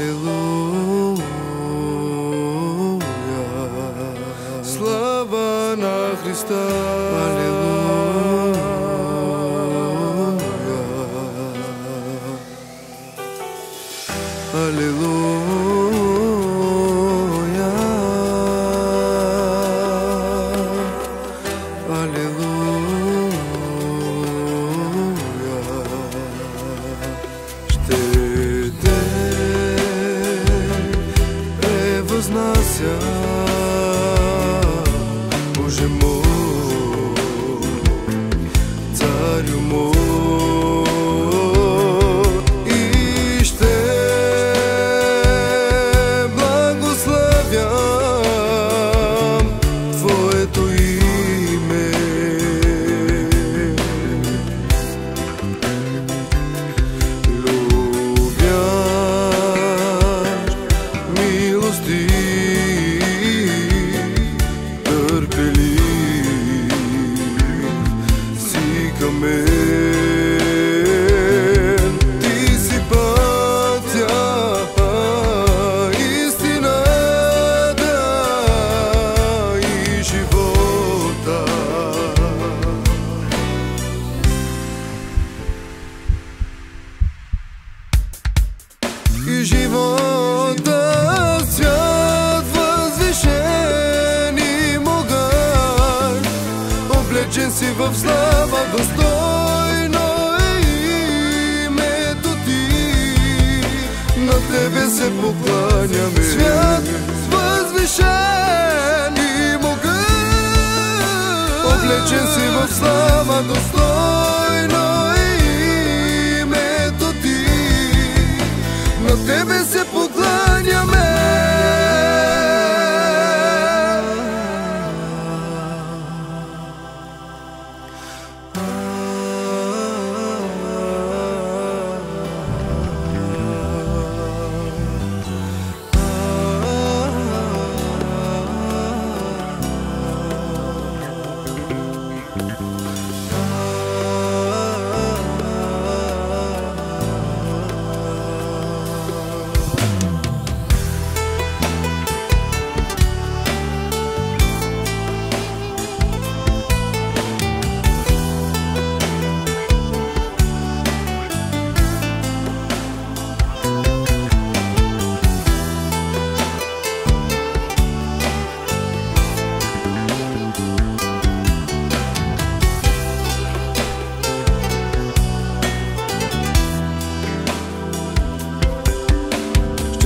Аллилуйя. Слава на Христа. Аллилуйя. Аллилуйя. amor. Облечен си в слава достойно е името ти. На тебе се покланяме. Свят възвишен и могъч, облечен си в слава достойно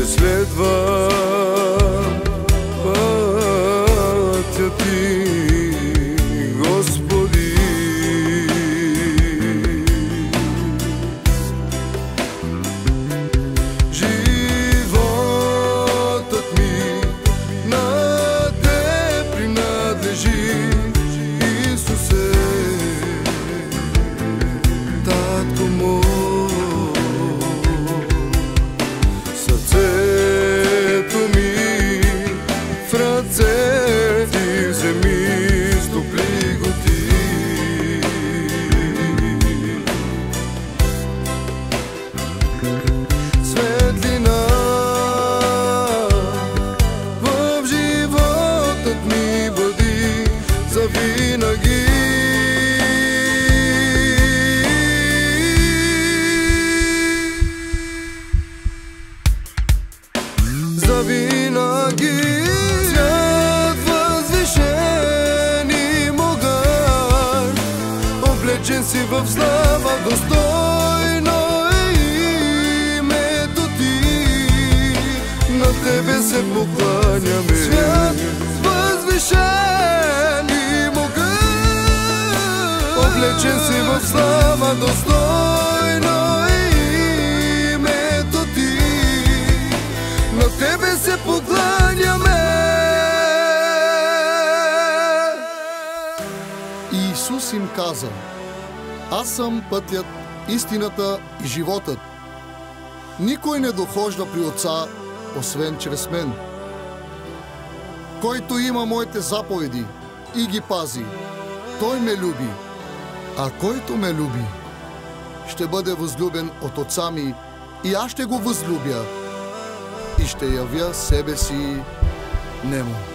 следва завинаги свят възвишен и могъч, облечен си в слава достойно е името ти. На тебе се покланяме. Свят възвишен и могъч, облечен си в слава достойно тебе се покланяме. И Исус им каза, Аз съм пътят, истината и животът. Никой не дохожда при Отца, освен чрез мен. Който има моите заповеди и ги пази, той ме люби. А който ме люби, ще бъде възлюбен от Отца ми и аз ще го възлюбя и ще явя себе си нему.